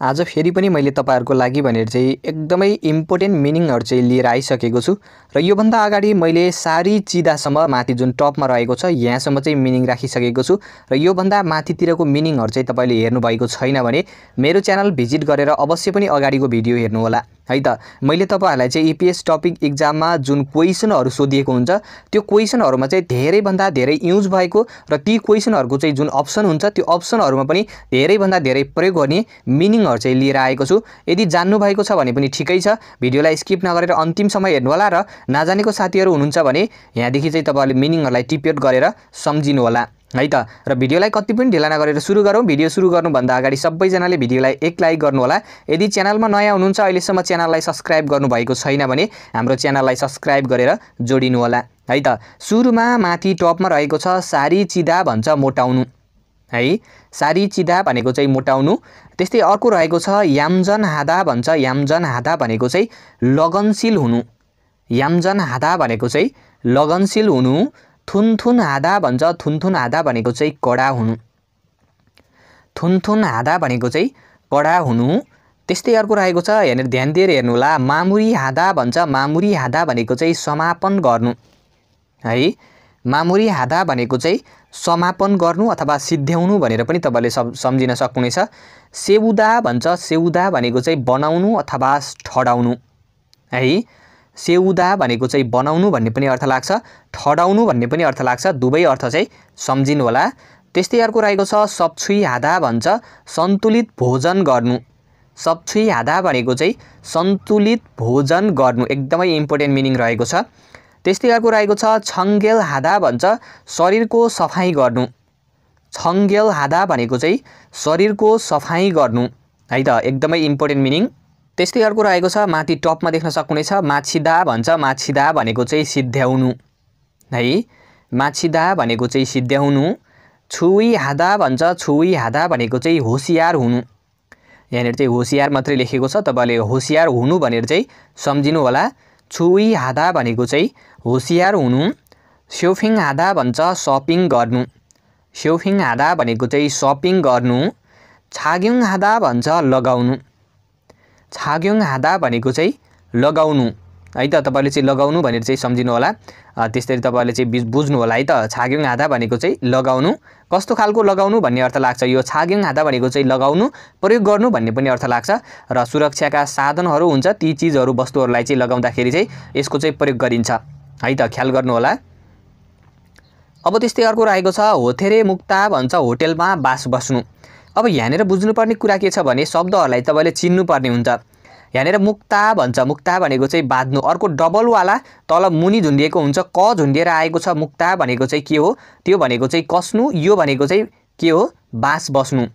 आज फेरि पनि मैले तपाईँहरूको लागि भनेर चाहिँ एकदमै इम्पोर्टेन्ट मिनिङहरू चाहिँ लिएर आइसकेको छु। र योभन्दा अगाडि मैले सारी चिदासम्म माथि जुन टपमा रहेको छ यहाँसम्म चाहिँ मिनिङ राखिसकेको छु। र योभन्दा माथितिरको मिनिङहरू चाहिँ तपाईँले हेर्नुभएको छैन भने मेरो च्यानल भिजिट गरेर अवश्य पनि अगाडिको भिडियो हेर्नुहोला। है त? मैले तपाईँहरूलाई चाहिँ इपिएस टपिक इक्जाममा जुन क्वेसनहरू सोधिएको हुन्छ त्यो क्वेसनहरूमा चाहिँ धेरैभन्दा धेरै युज भएको र ती क्वेसनहरूको चाहिँ जुन अप्सन हुन्छ त्यो अप्सनहरूमा पनि धेरैभन्दा धेरै प्रयोग गर्ने मिनिङहरू चाहिँ लिएर आएको छु। यदि जान्नुभएको छ भने पनि ठिकै छ। भिडियोलाई स्किप नगरेर अन्तिमसम्म हेर्नुहोला र नजानेको साथीहरू हुनुहुन्छ भने यहाँदेखि चाहिँ तपाईँहरूले मिनिङहरूलाई टिप्योट गरेर सम्झिनुहोला है त? र भिडियोलाई कति पनि ढिला नगरेर सुरु गरौँ। भिडियो सुरु गर्नुभन्दा अगाडि सबैजनाले भिडियोलाई एक लाइक गर्नुहोला। यदि च्यानलमा नयाँ हुनुहुन्छ अहिलेसम्म च्यानललाई सब्सक्राइब गर्नुभएको छैन भने हाम्रो च्यानललाई सब्सक्राइब गरेर जोडिनुहोला। है त? सुरुमा माथि टपमा रहेको छ सारी चिदा भन्छ मोटाउनु। है? सारी चिदा भनेको चाहिँ मोटाउनु। त्यस्तै अर्को रहेको छ यामजन हादा भन्छ। यामजन हादा भनेको चाहिँ लगनशील हुनु। यामजन हादा भनेको चाहिँ लगनशील हुनु। थुनथुन हादा भन्छ थुनथुन हादा भनेको चाहिँ कडा हुनु थुनथुन हादा भनेको चाहिँ कडा हुनु। त्यस्तै अर्को रहेको छ यहाँनिर ध्यान दिएर हेर्नुहोला। मामुरी हादा भन्छ। मामुरी हादा भनेको चाहिँ समापन गर्नु। है? मामुरी हादा भनेको चाहिँ समापन गर्नु अथवा सिद्ध्याउनु भनेर पनि तपाईँले सब सम्झिन सक्नुहुनेछ। सेउदा भन्छ। सेउदा भनेको चाहिँ बनाउनु अथवा ठडाउनु। है? सेउदा भनेको चाहिँ बनाउनु भन्ने पनि अर्थ लाग्छ ठडाउनु भन्ने पनि अर्थ लाग्छ दुवै अर्थ चाहिँ सम्झिनु होला त्यस्तै अर्को रहेको छ सप्छुई हादा भन्छ सन्तुलित भोजन गर्नु। सप्छुई हादा भनेको चाहिँ सन्तुलित भोजन गर्नु एकदमै इम्पोर्टेन्ट मिनिङ रहेको छ। त्यस्तै अर्को रहेको छ छङ्गेल हादा भन्छ शरीरको सफाइ गर्नु। छङ्गेल हादा भनेको चाहिँ शरीरको सफाइ गर्नु है त? एकदमै इम्पोर्टेन्ट मिनिङ त्यस्तै अर्को रहेको छ माथि टपमा देख्न सक्नुहुनेछ माछिदा भन्छ माछिदा भनेको चाहिँ सिद्ध्याउनु। है? माछिदा भनेको चाहिँ सिद्ध्याउनु छुई हादा भन्छ छुई हादा भनेको चाहिँ होसियार हुनु। यहाँनिर चाहिँ होसियार मात्रै लेखेको छ तपाईँले होसियार हुनु भनेर चाहिँ सम्झिनु होला। छुई हादा भनेको चाहिँ होसियार हुनु स्योफिङ हादा भन्छ सपिङ गर्नु। स्योफिङ हादा भनेको चाहिँ सपिङ गर्नु छाग्युङ हादा भन्छ लगाउनु। छाग्योङ हादा भनेको चाहिँ लगाउनु। है त तपाईँले चाहिँ लगाउनु भनेर चाहिँ सम्झिनु होला। त्यसरी तपाईँले चाहिँ बुझ्नु होला है त। छाग्योङ हादा भनेको चाहिँ लगाउनु। कस्तो खालको लगाउनु भन्ने अर्थ लाग्छ? यो छाग्योङ हादा भनेको चाहिँ लगाउनु प्रयोग गर्नु भन्ने पनि अर्थ लाग्छ। र सुरक्षाका साधनहरू हुन्छ ती चिजहरू वस्तुहरूलाई चाहिँ लगाउँदाखेरि चाहिँ यसको चाहिँ प्रयोग गरिन्छ। है त ख्याल गर्नुहोला अब त्यस्तै अर्को रहेको छ होथेरे मुक्ता भन्छ होटेलमा बास बस्नु। अब यहाँनिर बुझ्नुपर्ने कुरा के छ भने शब्दहरूलाई तपाईँले चिन्नुपर्ने हुन्छ। यहाँनिर मुक्ता भन्छ। मुक्ता भनेको चाहिँ बाँध्नु। अर्को डबलवाला तल मुनि झुन्डिएको हुन्छ। क झुन्डिएर आएको छ मुक्ता भनेको चाहिँ के हो? त्यो भनेको चाहिँ कस्नु। यो भनेको चाहिँ के हो? बाँस बस्नु।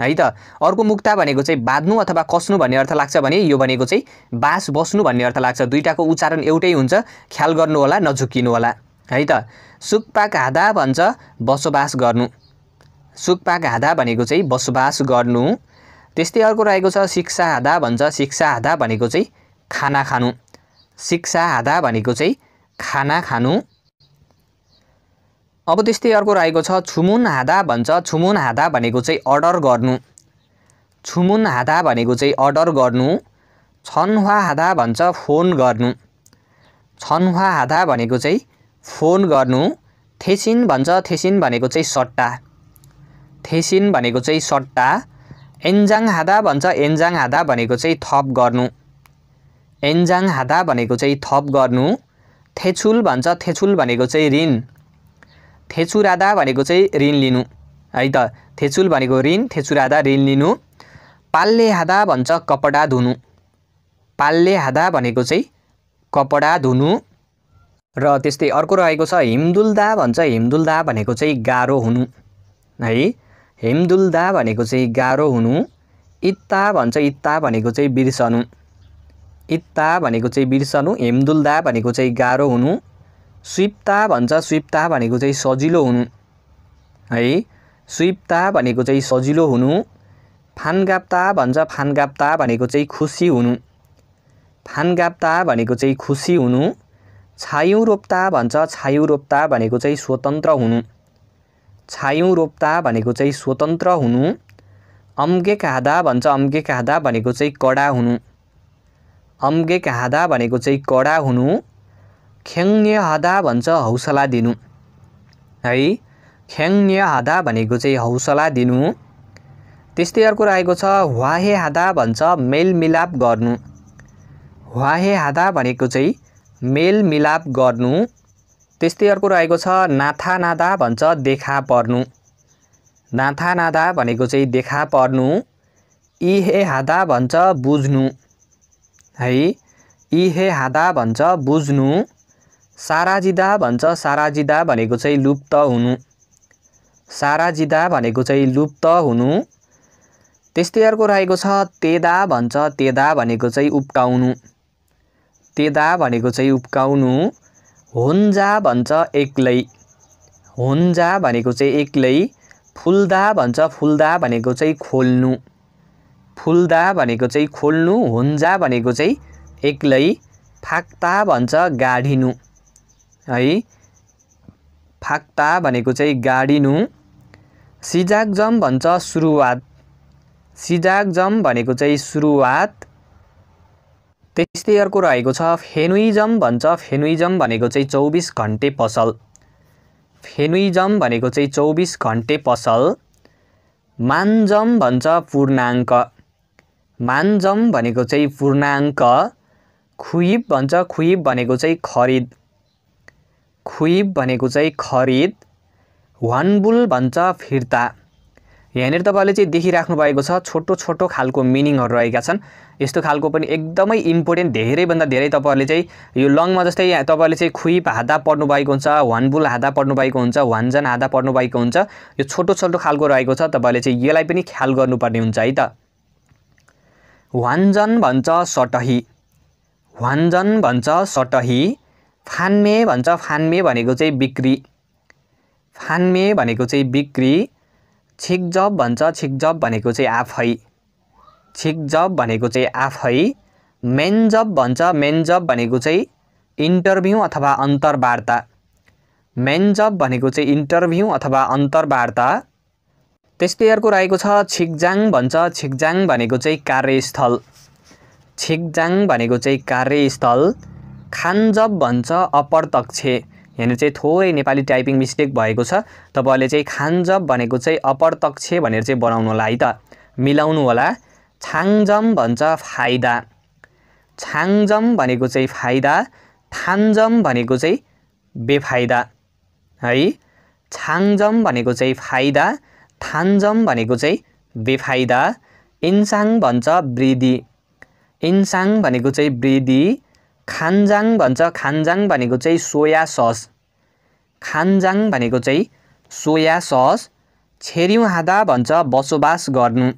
है त? अर्को मुक्ता भनेको चाहिँ बाँध्नु अथवा कसनु भन्ने अर्थ लाग्छ भने यो भनेको चाहिँ बाँस बस्नु भन्ने अर्थ लाग्छ। दुइटाको उच्चारण एउटै हुन्छ। ख्याल गर्नु होला नझुक्किनु होला है त? सुकपाक हादा भन्छ बसोबास गर्नु। सुकपाक हादा भनेको चाहिँ बसोबास गर्नु। त्यस्तै अर्को रहेको छ शिक्षा हादा भन्छ। शिक्षा हादा भनेको चाहिँ खाना खानु। शिक्षा हादा भनेको चाहिँ खाना खानु। अब त्यस्तै अर्को रहेको छ छुमुन हादा भन्छ। छुमुन हादा भनेको चाहिँ अर्डर गर्नु। छुमुन हादा भनेको चाहिँ अर्डर गर्नु। छनहुवा हादा भन्छ फोन गर्नु। छनहुवा हादा भनेको चाहिँ फोन गर्नु। थेसिन भन्छ। थेसिन भनेको चाहिँ सट्टा। थेसिन भनेको चाहिँ सट्टा। एन्जाङ हादा भन्छ एन्जाङ हादा भनेको चाहिँ थप गर्नु। एन्जाङ हादा भनेको चाहिँ थप गर्नु। थेचुल भन्छ थेचुल भनेको चाहिँ ऋण। थेचुरादा भनेको चाहिँ ऋण लिनु। है त थेचुल भनेको ऋण थेचुरादा ऋण लिनु। पाल्ले हादा भन्छ कपडा धुनु। पाल्ले हादा भनेको चाहिँ कपडा धुनु। र त्यस्तै अर्को रहेको छ हिमदुल्दा भन्छ हिमदुल्दा भनेको चाहिँ गाह्रो हुनु। है हेमदुल्दा भनेको चाहिँ गाह्रो हुनु इत्ता भन्छ इत्ता भनेको चाहिँ बिर्सनु। इत्ता भनेको चाहिँ बिर्सनु हेमदुल्दा भनेको चाहिँ गाह्रो हुनु। स्विप्ता भन्छ स्विप्ता भनेको चाहिँ सजिलो हुनु। है स्विप्ता भनेको चाहिँ सजिलो हुनु। फानगाप्ता भन्छ फानगाप्ता भनेको चाहिँ खुसी हुनु। फानगाप्ता भनेको चाहिँ खुसी हुनु। छायु रोप्ता भन्छ छायु रोप्ता भनेको चाहिँ स्वतन्त्र हुनु। छायौँ रोप्ता भनेको चाहिँ स्वतन्त्र हुनु अम्गे हादा भन्छ अम्गे हादा भनेको चाहिँ कडा हुनु। अम्गे हादा भनेको चाहिँ कडा हुनु ख्याङ्य हदा भन्छ हौसला दिनु। है ख्याङ्य हादा भनेको चाहिँ हौसला दिनु। त्यस्तै अर्को रहेको छ वाहे हादा भन्छ मेलमिलाप गर्नु। वाहे हादा भनेको चाहिँ मेलमिलाप गर्नु। त्यस्तै अर्को रहेको छ नाथा नादा भन्छ देखा पर्नु। नाथा नादा भनेको चाहिँ देखा पर्नु। इहे हादा भन्छ बुझ्नु। है? इहे हादा भन्छ बुझ्नु। साराजिदा भन्छ साराजिदा भनेको चाहिँ लुप्त हुनु। साराजिदा भनेको चाहिँ लुप्त हुनु। त्यस्तै अर्को रहेको छ तेदा भन्छ तेदा भनेको चाहिँ उप्काउनु तेदा भनेको चाहिँ उप्काउनु हुन्जा भन्छ एक्लै। हुन्जा भनेको चाहिँ एक्लै। फुल्दा भन्छ फुल्दा भनेको चाहिँ खोल्नु। फुल्दा भनेको चाहिँ खोल्नु हुन्जा भनेको चाहिँ एक्लै। फाक्ता भन्छ गाडिनु। है? फाक्ता भनेको चाहिँ गाडिनु। सिजाकजम भन्छ सुरुवात। सिजाकजम भनेको चाहिँ सुरुवात। त्यस्तै अर्को रहेको छ फेनुइजम भन्छ। फेनुइजम भनेको चाहिँ चौबिस घन्टे पसल। फेनुइजम भनेको चाहिँ चौबिस घन्टे पसल। मान्जम भन्छ पूर्णाङ्क। मान्जम भनेको चाहिँ पूर्णाङ्क। खुइब भन्छ खुइब भनेको चाहिँ खरिद। खुइब भनेको चाहिँ खरिद। वानबुल भन्छ फिर्ता। यहाँनिर तपाईँले चाहिँ देखिराख्नु भएको छ छोटो छोटो खालको मिनिङहरू रहेका छन्। यस्तो खालको पनि एकदमै इम्पोर्टेन्ट धेरैभन्दा धेरै तपाईँहरूले चाहिँ यो लङमा जस्तै तपाईँले चाहिँ खुइप हादा पढ्नु भएको हुन्छ वानबुल हादा पढ्नु भएको हुन्छ वान्जन हादा पढ्नु भएको हुन्छ। यो छोटो छोटो खालको रहेको छ तपाईँले चाहिँ यसलाई पनि ख्याल गर्नुपर्ने हुन्छ है त। वान्जन भन्छ सटही। वान्जन भन्छ सटही। फान्मे भन्छ फान्मे भनेको चाहिँ बिक्री। फान्मे भनेको चाहिँ बिक्री। छिकजब भन्छ। छिकजब भनेको चाहिँ आफै छिकजब भनेको चाहिँ आफै मेनजब भन्छ। मेनजब भनेको चाहिँ इन्टरभ्यू अथवा अन्तर्वार्ता। मेनजब भनेको चाहिँ इन्टरभ्यू अथवा अन्तर्वार्ता। त्यस्तै अर्को रहेको छ छिकजाङ भन्छ। छिकजाङ भनेको चाहिँ कार्यस्थल। छिकजाङ भनेको चाहिँ कार्यस्थल। खानजब भन्छ अप्रत्यक्ष। यहाँनिर चाहिँ थोरै नेपाली टाइपिङ मिस्टेक भएको छ। तपाईँहरूले चाहिँ खानजब भनेको चाहिँ अप्रत्यक्ष भनेर चाहिँ बनाउनु होला है त। मिलाउनु होला। छाङजम भन्छ फाइदा। छाङजम भनेको चाहिँ फाइदा। थान्जम भनेको चाहिँ बेफाइदा। है? छाङजम भनेको चाहिँ फाइदा। थान्जम भनेको चाहिँ बेफाइदा। इन्साङ भन्छ वृद्धि। इन्साङ भनेको चाहिँ वृद्धि। खान्जाङ भन्छ खान्जाङ भनेको चाहिँ सोया सस खान्जाङ भनेको चाहिँ सोया सस छेर्यौँ हाँदा भन्छ बसोबास गर्नु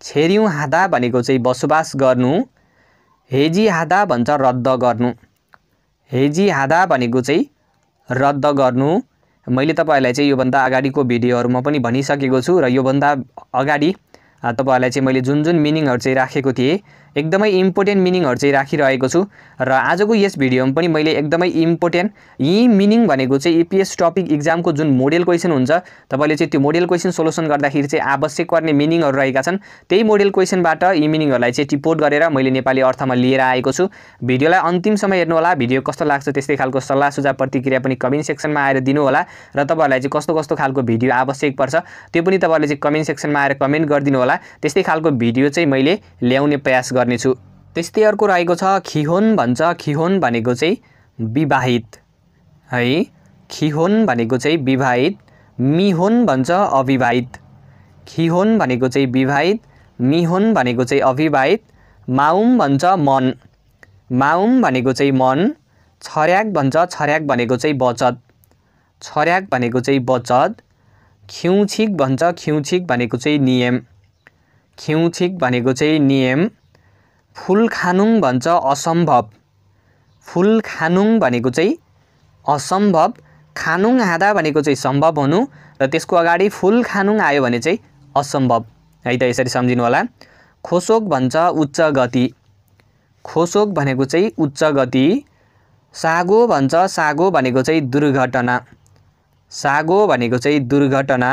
छेर्यौँ हाँदा भनेको चाहिँ बसोबास गर्नु हेजी हाँदा भन्छ रद्द गर्नु हेजी हाँदा भनेको चाहिँ रद्द गर्नु मैले तपाईँहरूलाई चाहिँ योभन्दा अगाडिको भिडियोहरूमा पनि भनिसकेको छु र योभन्दा अगाडि तपाईँहरूलाई चाहिँ मैले जुन जुन मिनिङहरू चाहिँ राखेको थिएँ एकदमै इम्पोर्टेन्ट मिनिङहरू चाहिँ राखिरहेको छु। र आजको यस भिडियोमा पनि मैले एकदमै इम्पोर्टेन्ट यी मिनिङ भनेको चाहिँ इपिएस टपिक इक्जामको जुन मोडेल क्वेसन हुन्छ तपाईँले चाहिँ त्यो मोडेल क्वेसन सोल्युसन गर्दाखेरि चाहिँ आवश्यक पर्ने मिनिङहरू रहेका छन्। त्यही मोडेल क्वेसनबाट यी मिनिङहरूलाई चाहिँ टिपोट गरेर मैले नेपाली अर्थमा लिएर आएको छु। भिडियोलाई अन्तिमसम्म हेर्नुहोला भिडियो कस्तो लाग्छ त्यस्तै खालको सल्लाह सुझाव प्रतिक्रिया पनि कमेन्ट सेक्सनमा आएर दिनुहोला र तपाईँहरूलाई चाहिँ कस्तो कस्तो खालको भिडियो आवश्यक पर्छ त्यो पनि तपाईँले चाहिँ कमेन्ट सेक्सनमा आएर कमेन्ट गरिदिनु होला त्यस्तै खालको भिडियो चाहिँ मैले ल्याउने प्रयास गर्नेछु। त्यस्तै अर्को रहेको छ खिहोन भन्छ। खिहोन भनेको चाहिँ विवाहित। है? खिहोन भनेको चाहिँ विवाहित। मिहोन भन्छ अविवाहित। खिहोन भनेको चाहिँ विवाहित। मिहोन भनेको चाहिँ अविवाहित। माउम भन्छ मन। माउम भनेको चाहिँ मन। छर्याक भन्छ छर्याक भनेको चाहिँ बचत। छर्याक भनेको चाहिँ बचत। खिउछिक भन्छ खिउछिक भनेको चाहिँ नियम। खिउछिक भनेको चाहिँ नियम। फुल खानुङ भन्छ असम्भव। फुल खानुङ भनेको चाहिँ असम्भव खानुङ हाँदा भनेको चाहिँ सम्भव हुनु र त्यसको अगाडि फुल खानुङ आयो भने चाहिँ असम्भव। है त यसरी सम्झिनु होला खोसोक भन्छ उच्च गति। खोसोक भनेको चाहिँ उच्च गति। सागो भन्छ सागो भनेको चाहिँ दुर्घटना। सागो भनेको चाहिँ दुर्घटना।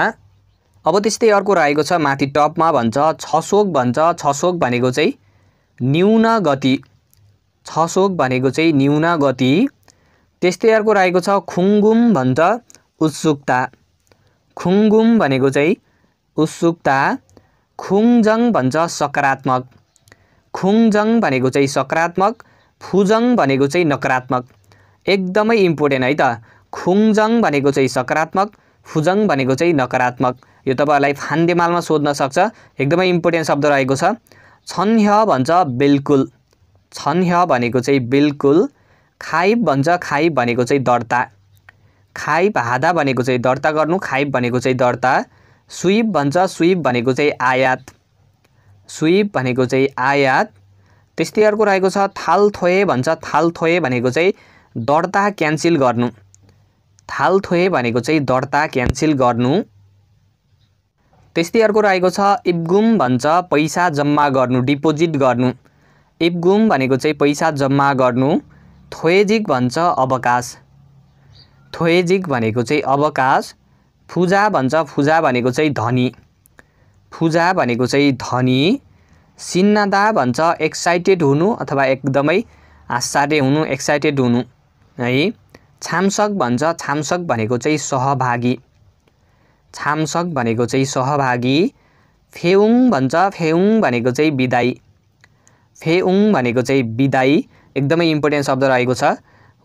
अब त्यस्तै अर्को रहेको छ माथि टपमा भन्छ छसोक भन्छ। छसोक भनेको चाहिँ न्यून गति छसोक भनेको चाहिँ न्यून गति त्यस्तै अर्को रहेको छ खुङ्गुम भन्छ उत्सुकता। खुङ्गुम भनेको चाहिँ उत्सुकता खुङजङ भन्छ सकारात्मक। खुङजङ भनेको चाहिँ सकारात्मक फुजङ भनेको चाहिँ नकारात्मक। एकदमै इम्पोर्टेन्ट है त। खुङजङ भनेको चाहिँ सकारात्मक फुजङ भनेको चाहिँ नकारात्मक। यो तपाईँहरूलाई फान्देमालमा सोध्न सक्छ। एकदमै इम्पोर्टेन्ट शब्द रहेको छ। छन्ह्य भन्छ बिल्कुल। छन्ह्य भनेको चाहिँ बिल्कुल खाइब भन्छ खाइब भनेको चाहिँ दर्ता। खाइब हादा भनेको चाहिँ दर्ता गर्नु खाइब भनेको चाहिँ दर्ता। सुइप भन्छ सुइप भनेको चाहिँ आयात। सुइप भनेको चाहिँ आयात। त्यस्तै अर्को रहेको छ थाल थोए भन्छ थाल थोए भनेको चाहिँ दर्ता क्यान्सिल गर्नु। थाल थोए भनेको चाहिँ दर्ता क्यान्सिल गर्नु। त्यस्तै अर्को रहेको छ इब्गुम भन्छ पैसा जम्मा गर्नु डिपोजिट गर्नु। इब्गुम भनेको चाहिँ पैसा जम्मा गर्नु थोएजिक भन्छ अवकाश। थोएजिक भनेको चाहिँ अवकाश फुजा भन्छ फुजा भनेको चाहिँ धनी। फुजा भनेको चाहिँ धनी सिन्नादा भन्छ एक्साइटेड हुनु अथवा एकदमै आश्चर्य हुनु एक्साइटेड हुनु है। छामसक भन्छ छामसक भनेको चाहिँ सहभागी। छामसक भनेको चाहिँ सहभागी। फेउङ भन्छ फेउङ भनेको चाहिँ बिदाई। फेउङ भनेको चाहिँ बिदाई। एकदमै इम्पोर्टेन्ट शब्द रहेको छ।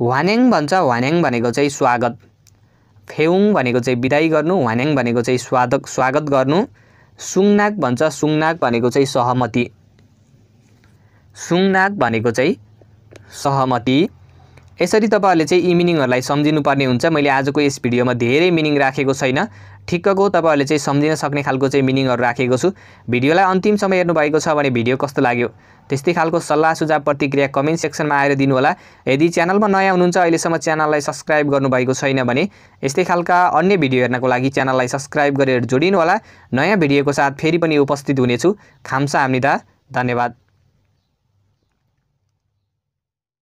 वान्याङ भन्छ वान्याङ भनेको चाहिँ स्वागत। फेउङ भनेको चाहिँ बिदाई गर्नु वान्याङ भनेको चाहिँ स्वागत स्वागत गर्नु। सुङनाक भन्छ सुङनाक भनेको चाहिँ सहमति। सुङनाक भनेको चाहिँ सहमति। यसरी तपाईँहरूले चाहिँ यी मिनिङहरूलाई सम्झिनुपर्ने हुन्छ। मैले आजको यस भिडियोमा धेरै मिनिङ राखेको छैन। ठिक्कको तपाईँहरूले चाहिँ सम्झिन सक्ने खालको चाहिँ मिनिङहरू राखेको छु। भिडियोलाई अन्तिमसम्म हेर्नुभएको छ भने भिडियो कस्तो लाग्यो? त्यस्तै खालको सल्लाह सुझाव प्रतिक्रिया कमेन्ट सेक्सनमा आएर दिनुहोला। यदि च्यानलमा नयाँ हुनुहुन्छ अहिलेसम्म च्यानललाई सब्सक्राइब गर्नुभएको छैन भने यस्तै खालका अन्य भिडियो हेर्नको लागि च्यानललाई सब्सक्राइब गरेर जोडिनुहोला। नयाँ भिडियोको साथ फेरि पनि उपस्थित हुनेछु। खाम्सा हामीदा धन्यवाद।